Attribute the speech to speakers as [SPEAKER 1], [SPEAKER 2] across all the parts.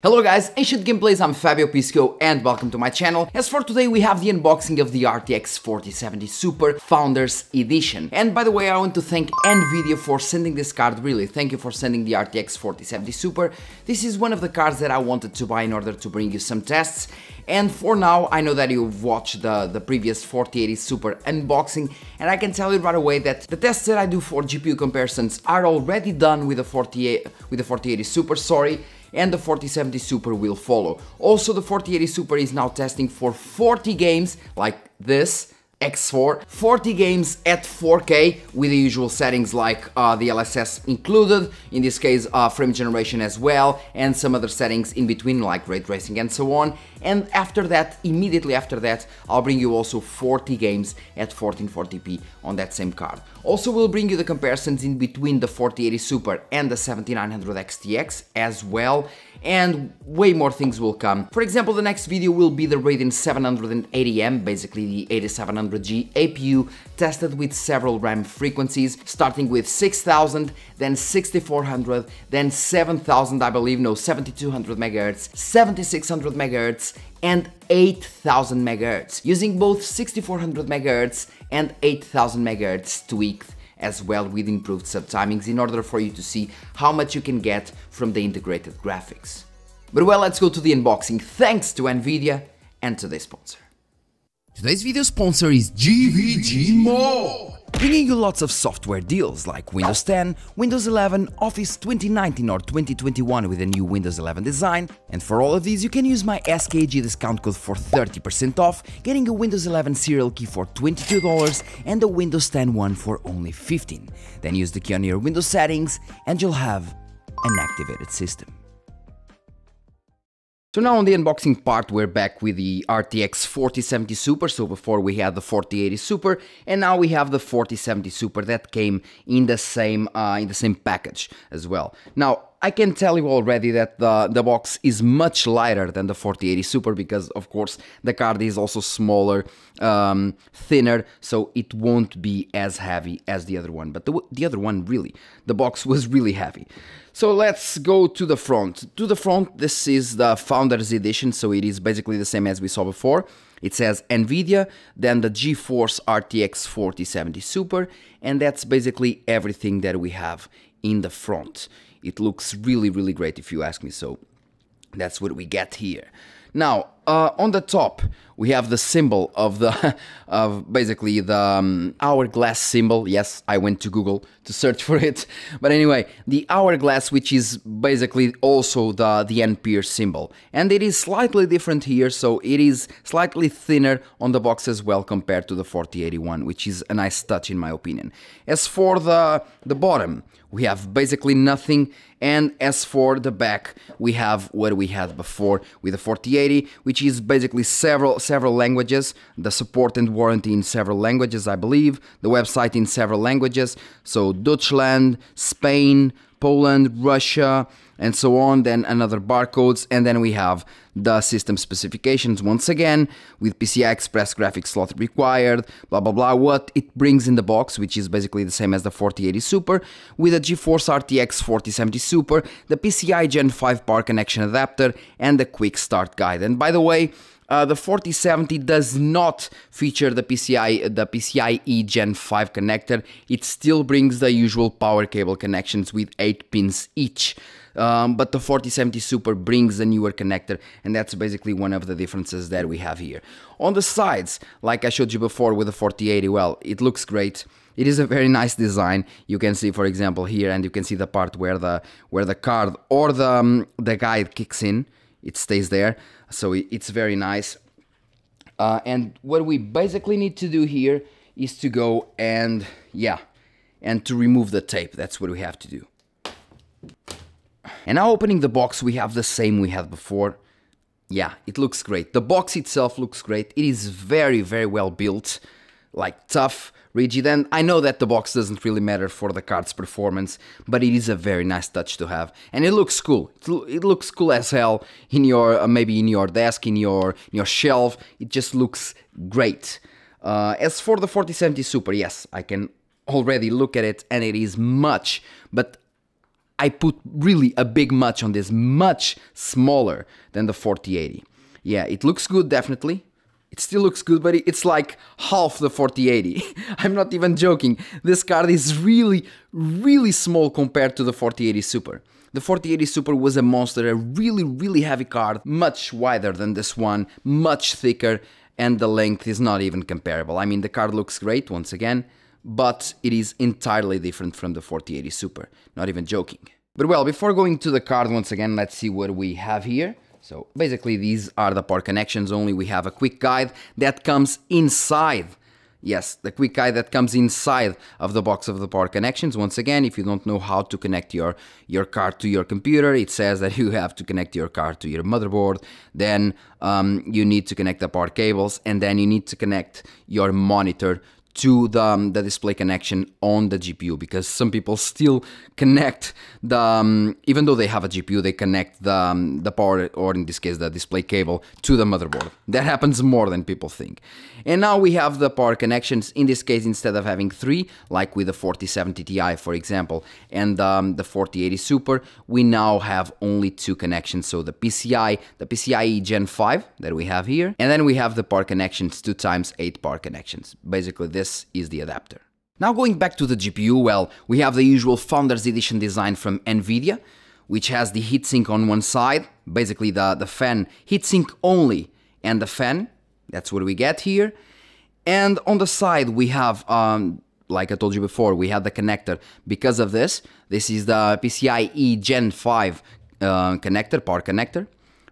[SPEAKER 1] Hello guys, Ancient Gameplays, I'm Fabio Pisco and welcome to my channel. As for today we have the unboxing of the RTX 4070 Super Founders Edition. And by the way, I want to thank Nvidia for sending this card, really, thank you for sending the RTX 4070 Super. This is one of the cards that I wanted to buy in order to bring you some tests. And for now, I know that you've watched the, the previous 4080 Super unboxing and I can tell you right away that the tests that I do for GPU comparisons are already done with the 48 with the 4080 Super, sorry and the 4070 Super will follow. Also the 4080 Super is now testing for 40 games like this X4, 40 games at 4K with the usual settings like uh, DLSS included, in this case uh, frame generation as well, and some other settings in between like ray tracing and so on. And after that, immediately after that, I'll bring you also 40 games at 1440p on that same card. Also we'll bring you the comparisons in between the 4080 Super and the 7900 XTX as well, and way more things will come. For example, the next video will be the Radeon 780M, basically the 8700G APU, tested with several RAM frequencies, starting with 6000, then 6400, then 7000, I believe, no, 7200 MHz, 7600 MHz, and 8000 MHz, using both 6400 MHz and 8000 MHz tweaked as well with improved subtimings in order for you to see how much you can get from the integrated graphics. But well, let's go to the unboxing thanks to Nvidia and to their sponsor. Today's video sponsor is GVG Mall! Bringing you lots of software deals like Windows 10, Windows 11, Office 2019 or 2021 with a new Windows 11 design, and for all of these you can use my SKAG discount code for 30% off, getting a Windows 11 serial key for $22 and a Windows 10 one for only 15. Then use the key on your Windows settings and you'll have an activated system. So now on the unboxing part, we're back with the RTX 4070 Super. So before we had the 4080 Super, and now we have the 4070 Super that came in the same uh, in the same package as well. Now I can tell you already that the, the box is much lighter than the 4080 Super because of course the card is also smaller, um, thinner, so it won't be as heavy as the other one. But the, the other one really, the box was really heavy. So let's go to the front. To the front, this is the Founders Edition, so it is basically the same as we saw before. It says NVIDIA, then the GeForce RTX 4070 Super, and that's basically everything that we have in the front. It looks really, really great if you ask me, so that's what we get here. Now, uh, on the top, we have the symbol of the, of basically the um, hourglass symbol. Yes, I went to Google to search for it. But anyway, the hourglass, which is basically also the, the Ampere symbol. And it is slightly different here, so it is slightly thinner on the box as well compared to the 4081, which is a nice touch in my opinion. As for the, the bottom, we have basically nothing and as for the back we have what we had before with the 4080 which is basically several several languages the support and warranty in several languages I believe the website in several languages. So Deutschland Spain Poland Russia and so on, then another barcodes, and then we have the system specifications once again with PCI Express graphics slot required, blah blah blah, what it brings in the box, which is basically the same as the 4080 Super, with a GeForce RTX 4070 Super, the PCI Gen 5 bar connection adapter, and the quick start guide. And by the way, uh, the 4070 does not feature the PCI the PCIe Gen 5 connector. It still brings the usual power cable connections with 8 pins each. Um, but the 4070 Super brings a newer connector and that's basically one of the differences that we have here. On the sides, like I showed you before with the 4080, well, it looks great. It is a very nice design. You can see, for example, here, and you can see the part where the where the card or the um, the guide kicks in. It stays there, so it's very nice. Uh, and what we basically need to do here is to go and yeah, and to remove the tape. That's what we have to do. And now opening the box, we have the same we had before. Yeah, it looks great. The box itself looks great. It is very, very well built, like tough, rigid. And I know that the box doesn't really matter for the card's performance, but it is a very nice touch to have. And it looks cool. It looks cool as hell in your, uh, maybe in your desk, in your, in your shelf. It just looks great. Uh, as for the 4070 Super, yes, I can already look at it and it is much, but I put really a big much on this, much smaller than the 4080. Yeah, it looks good, definitely. It still looks good, but it's like half the 4080. I'm not even joking. This card is really, really small compared to the 4080 Super. The 4080 Super was a monster, a really, really heavy card, much wider than this one, much thicker, and the length is not even comparable. I mean, the card looks great, once again, but it is entirely different from the 4080 Super, not even joking. But well, before going to the card once again, let's see what we have here. So basically these are the power connections only. We have a quick guide that comes inside. Yes, the quick guide that comes inside of the box of the power connections. Once again, if you don't know how to connect your, your card to your computer, it says that you have to connect your card to your motherboard. Then um, you need to connect the power cables and then you need to connect your monitor to the, um, the display connection on the GPU because some people still connect the, um, even though they have a GPU, they connect the, um, the power, or in this case, the display cable to the motherboard. That happens more than people think. And now we have the power connections, in this case, instead of having three, like with the 4070 Ti, for example, and um, the 4080 Super, we now have only two connections. So the PCI, the PCIe Gen 5 that we have here, and then we have the power connections, two times eight power connections. Basically, this this is the adapter. Now going back to the GPU, well, we have the usual Founders Edition design from NVIDIA, which has the heatsink on one side, basically the, the fan heatsink only, and the fan, that's what we get here. And on the side we have, um, like I told you before, we have the connector. Because of this, this is the PCIe Gen 5 uh, connector, power connector.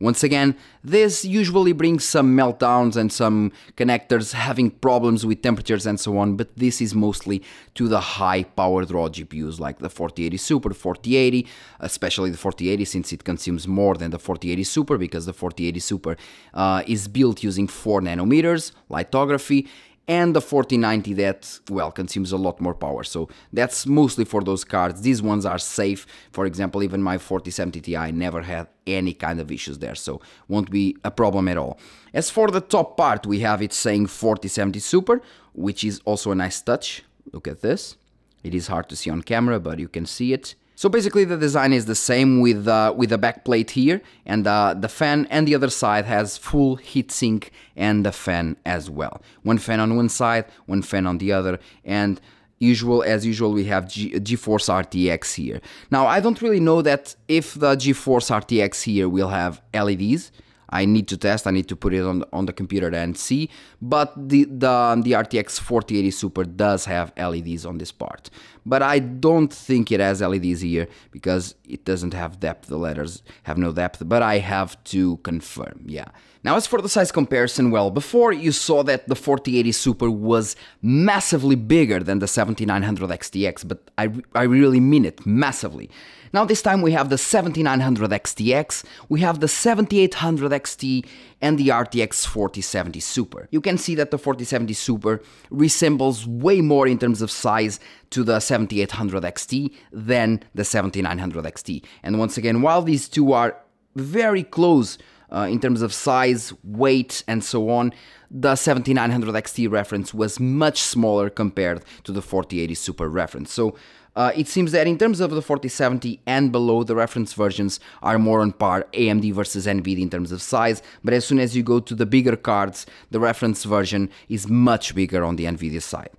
[SPEAKER 1] Once again, this usually brings some meltdowns and some connectors having problems with temperatures and so on, but this is mostly to the high power draw GPUs like the 4080 Super, 4080, especially the 4080 since it consumes more than the 4080 Super because the 4080 Super uh, is built using 4 nanometers lithography and the 4090 that, well, consumes a lot more power. So that's mostly for those cards. These ones are safe. For example, even my 4070 Ti never had any kind of issues there, so won't be a problem at all. As for the top part, we have it saying 4070 Super, which is also a nice touch. Look at this. It is hard to see on camera, but you can see it. So basically the design is the same with, uh, with the back plate here and uh, the fan and the other side has full heatsink and the fan as well. One fan on one side, one fan on the other and usual as usual we have G GeForce RTX here. Now I don't really know that if the GeForce RTX here will have LEDs I need to test, I need to put it on the, on the computer and see, but the, the, um, the RTX 4080 Super does have LEDs on this part. But I don't think it has LEDs here because it doesn't have depth, the letters have no depth, but I have to confirm, yeah. Now as for the size comparison, well, before you saw that the 4080 Super was massively bigger than the 7900 XTX, but I, I really mean it, massively. Now this time we have the 7900 XTX, we have the 7800 XT and the RTX 4070 Super. You can see that the 4070 Super resembles way more in terms of size to the 7800 XT than the 7900 XT. And once again, while these two are very close uh, in terms of size, weight, and so on, the 7900 XT reference was much smaller compared to the 4080 Super reference. So uh, it seems that in terms of the 4070 and below, the reference versions are more on par AMD versus NVIDIA in terms of size, but as soon as you go to the bigger cards, the reference version is much bigger on the NVIDIA side.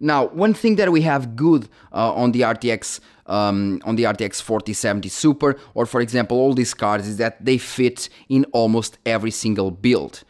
[SPEAKER 1] Now, one thing that we have good uh, on the RTX um, on the RTX 4070 Super, or for example all these cards, is that they fit in almost every single build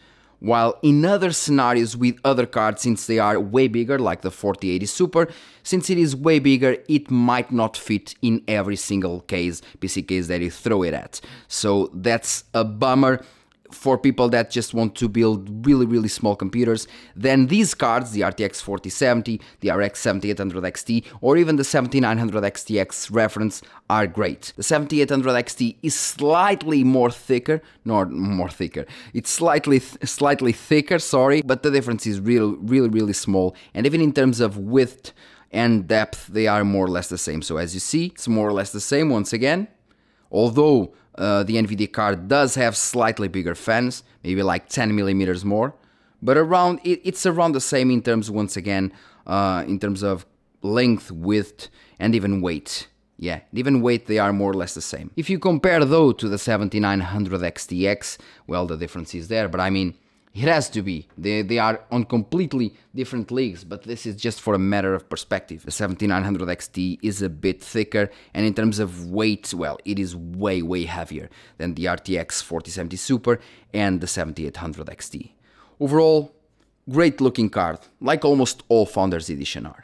[SPEAKER 1] while in other scenarios with other cards since they are way bigger like the 4080 Super, since it is way bigger it might not fit in every single case, PC case that you throw it at. So that's a bummer for people that just want to build really really small computers then these cards the RTX 4070 the RX 7800 XT or even the 7900 XTX reference are great. The 7800 XT is slightly more thicker not more thicker it's slightly th slightly thicker sorry but the difference is real really really small and even in terms of width and depth they are more or less the same. So as you see it's more or less the same once again although uh, the NVIDIA card does have slightly bigger fans, maybe like 10 millimeters more, but around it, it's around the same in terms, once again, uh, in terms of length, width, and even weight. Yeah, even weight they are more or less the same. If you compare though to the 7900 XTX, well the difference is there, but I mean, it has to be. They, they are on completely different leagues, but this is just for a matter of perspective. The 7900 XT is a bit thicker, and in terms of weight, well, it is way, way heavier than the RTX 4070 Super and the 7800 XT. Overall, great looking card, like almost all Founders Edition are.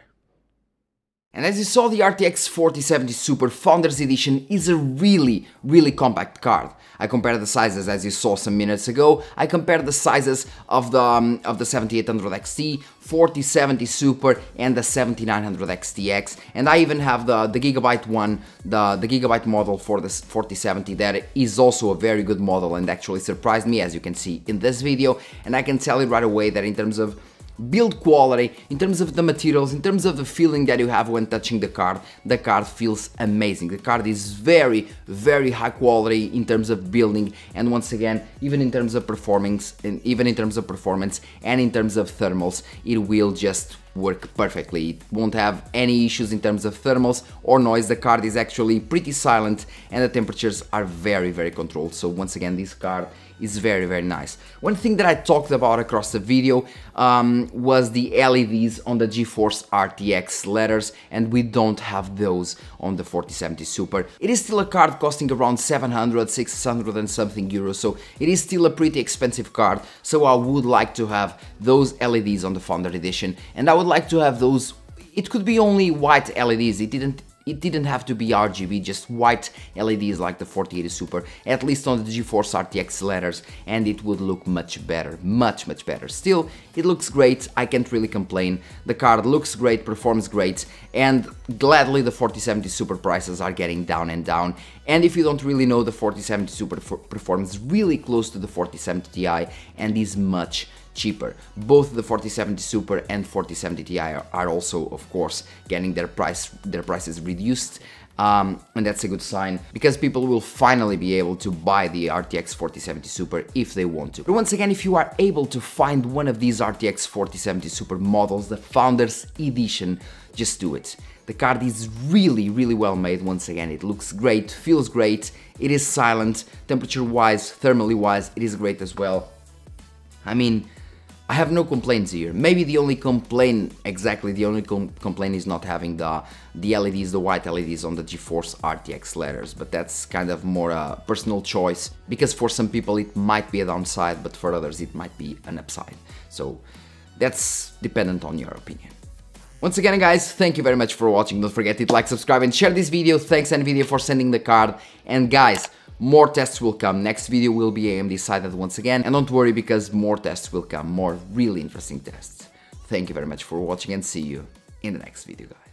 [SPEAKER 1] And as you saw, the RTX 4070 Super Founders Edition is a really, really compact card. I compared the sizes as you saw some minutes ago. I compared the sizes of the um, of the 7800 XT, 4070 Super, and the 7900 XTX. And I even have the the Gigabyte one, the the Gigabyte model for the 4070 that is also a very good model and actually surprised me as you can see in this video. And I can tell you right away that in terms of build quality, in terms of the materials, in terms of the feeling that you have when touching the card, the card feels amazing. The card is very, very high quality in terms of building and once again, even in terms of performance, and even in terms of performance and in terms of thermals, it will just work perfectly. It won't have any issues in terms of thermals or noise. The card is actually pretty silent and the temperatures are very, very controlled. So once again, this card is very, very nice. One thing that I talked about across the video um, was the LEDs on the GeForce RTX letters and we don't have those on the 4070 Super. It is still a card costing around 700, 600 and something euros, so it is still a pretty expensive card, so I would like to have those LEDs on the Founder Edition and I would like to have those it could be only white LEDs, it didn't it didn't have to be RGB, just white LEDs like the 4080 Super, at least on the GeForce RTX letters, and it would look much better, much, much better. Still, it looks great, I can't really complain. The card looks great, performs great, and gladly the 4070 Super prices are getting down and down. And if you don't really know, the 4070 Super performs really close to the 4070 Ti and is much cheaper. Both the 4070 Super and 4070 Ti are also, of course, getting their price their prices reduced. Um, and that's a good sign because people will finally be able to buy the RTX 4070 Super if they want to. But once again, if you are able to find one of these RTX 4070 Super models, the Founders Edition, just do it. The card is really, really well made once again. It looks great, feels great, it is silent, temperature wise, thermally wise, it is great as well. I mean, I have no complaints here. Maybe the only complaint, exactly the only com complaint is not having the, the LEDs, the white LEDs on the GeForce RTX letters, but that's kind of more a personal choice, because for some people it might be a downside, but for others it might be an upside. So that's dependent on your opinion. Once again guys, thank you very much for watching, don't forget to like, subscribe and share this video, thanks NVIDIA for sending the card, and guys, more tests will come. Next video will be AMD sided once again. And don't worry because more tests will come, more really interesting tests. Thank you very much for watching and see you in the next video guys.